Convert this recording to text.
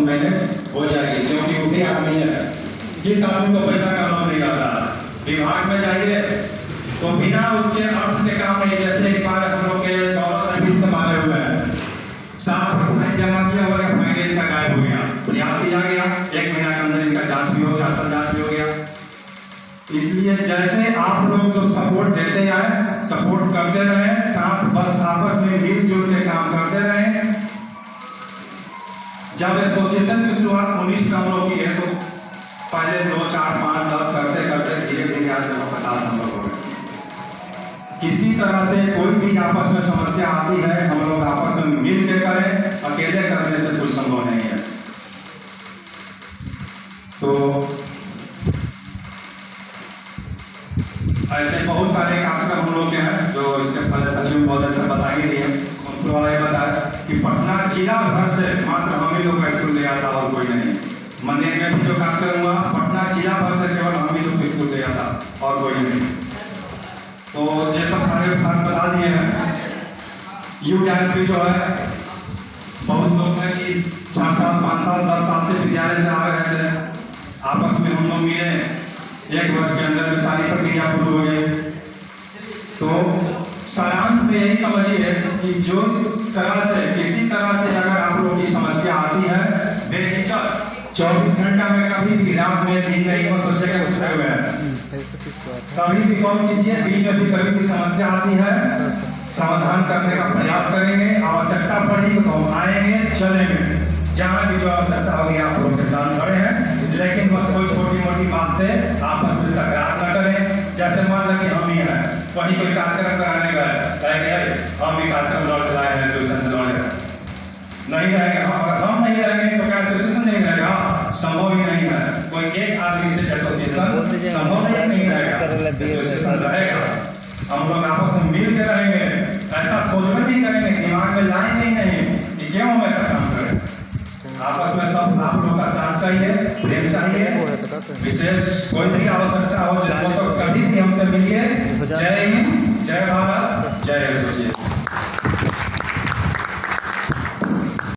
Manage हो जाएगी, क्योंकि वो भी आदमी है जिस आदमी को पैसा कमाना नहीं आता, विभाग में जाइए तो बिना उसके अर्थ के काम नहीं, जैसे एक बार हम लोग के गौरव सर्विस से मारे हुए हैं। साफ़ फाइन जमा किया हो गया फाइन गायब हो गया। प्रयास किया गया, एक महीना के अंदर इनका जाँच भी हो गया असल जाँच भी हो गया। इसलिए जैसे आप लोग जो सपोर्ट देते आए सपोर्ट करते रहे, साथ बस आपस में मिलजुल जब एसोसिएशन की शुरुआत उन्नीस का हम लोग की है तो पहले दो, चार, पाँच, दस करते करते धीरे धीरे आज लगभग पचास लोग हो गए। किसी तरह से कोई भी आपस में समस्या आती है, हम लोग आपस में मिल के करें, अकेले करने से कुछ संभव नहीं है। तो ऐसे बहुत सारे कार्यक्रम हम लोग के हैं, जो इसके पहले सचिव महोदय से बता ही। दिए उनको कि पटना जिला भर से मात्र हम ही लोग का स्कूल गया था और कोई नहीं। मंदिर में भी जो कार्यक्रम हुआ पटना जिला भर से केवल हम ही लोग स्कूल गया था और कोई नहीं। तो ये सब सारे साथ बता दिए हैं, यू डांस भी जो है, बहुत लोग हैं कि चार साल, पाँच साल, दस साल से विद्यालय से आ रहे थे आपस में हम लोग मिले, एक वर्ष के अंदर में सारी प्रक्रिया पूरी हो गई। तो सारांश में यही समझिए कि जो तरह से, किसी तरह से अगर आप लोगों की समस्या आती है बेहिचक चौबीस घंटा में कभी भी रात में दिन में एक सोचे के उठे हुए हैं कभी भी कॉल कीजिए, बीच में भी कभी भी समस्या आती है, समाधान करने का प्रयास करेंगे, आवश्यकता पड़ी तो हम आएँगे, चलेंगे। जहाँ भी जो आवश्यकता होगी आप लोग के साथ खड़े हैं लेकिन बस कोई छोटी मोटी बात से आपस में तकरार न करें लें कि हम ही हैं। वहीं कोई कार्यक्रम कराने गए। कहेंगे "अरे, हम भी कार्यक्रम लौट लाए हैं एसोसिएशन से लौटे नहीं रहेगा। अगर हम नहीं रहेंगे तो क्या एसोसिएशन नहीं रहेगा? संभव ही नहीं है। कोई एक आदमी से एसोसिएशन संभव ही नहीं रहेगा। एसोसिएशन रहेगा। हम लोग आपस में मिल के रहेंगे। ऐसा सोचना नहीं करेंगे। दिमाग में लाएँगे ही नहीं कि क्यों हम ऐसा काम करें? आपस में सब आप लोग का साथ चाहिए, प्रेम चाहिए, विशेष कोई भी आवश्यकता हो तो कभी भी हमसे मिलिए। जय हिंद, जय भारत, जय एसोसिएशन